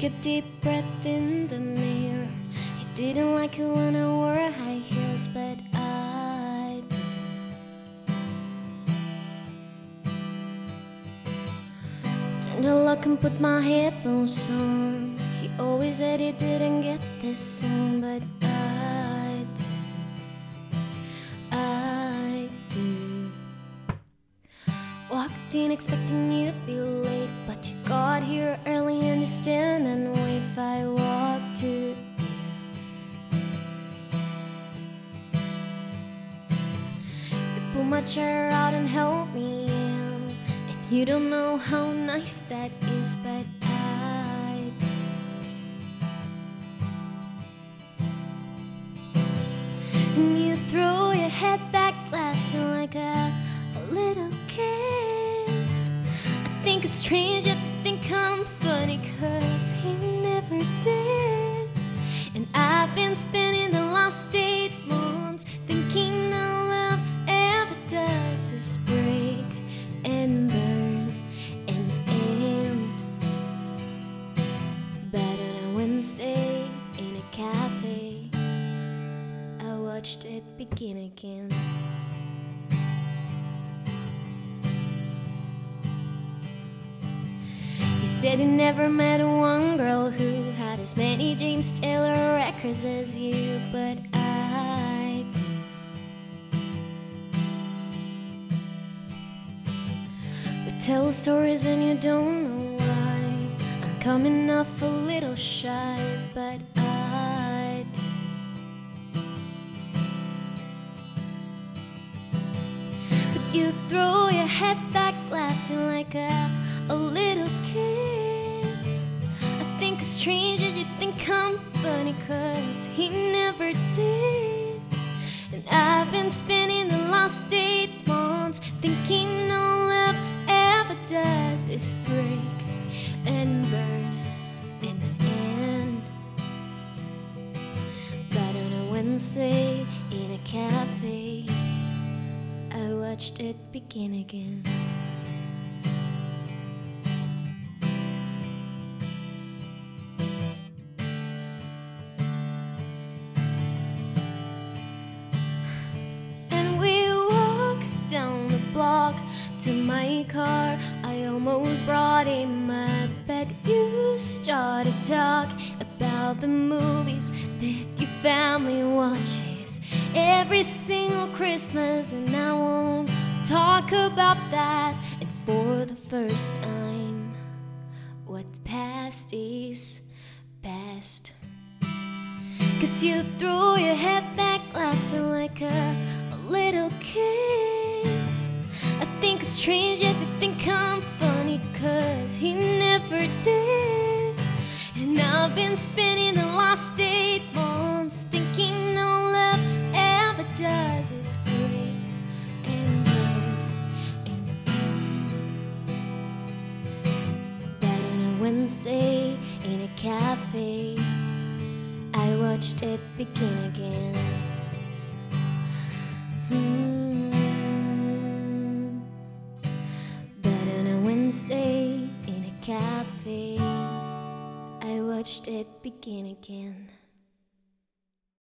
took a deep breath in the mirror. He didn't like it when I wore high heels, but I do. Turned the lock and put my headphones on. He always said he didn't get this song, but I do. I do. Walked in expecting you'd be late, but you got here early and you stand and wave. I walked to you. Pull my chair out and help me in, and you don't know how nice that is, but I do. And you throw your head back, laughing like a, a little kid. I think it's strange you think I'm cause he never did. And I've been spending the last eight months thinking all love ever does is break and burn and end. But on a Wednesday in a cafe, I watched it begin again. Said he never met a one girl who had as many James Taylor records as you, but I do. We tell stories and you don't know why. I'm coming off a little shy, but I do. But you throw your head I strange that you think I'm funny, cause he never did. And I've been spending the last eight months thinking all love ever does is break and burn and end. But on a Wednesday in a cafe, I watched it begin again. To my car. I almost brought in my bed. You started talk about the movies that your family watches every single Christmas, and I won't talk about that. And for the first time, what's past is past. Cause you throw your head back he never did. And I've been spending the last eight months thinking all love ever does is break and burn and on a Wednesday in a cafe, I watched it begin again. Cafe, I watched it begin again.